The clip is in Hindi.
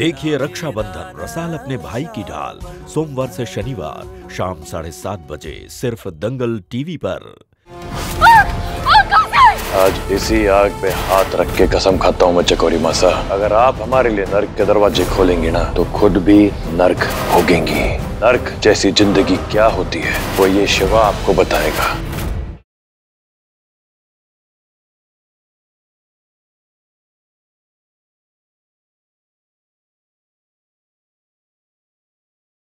देखिए रक्षाबंधन, रसाल अपने भाई की ढाल। सोमवार से शनिवार, शाम साढ़े सात बजे, सिर्फ़ दंगल टीवी पर। आज इसी आग पे हाथ रख के कसम खाता हूँ मैं, चकोरी मासा। अगर आप हमारे लिए नर्क के दरवाजे खोलेंगे ना तो खुद भी नर्क होगेंगी नर्क जैसी ज़िंदगी क्या होती है, वो ये शिवा आपको बताएगा।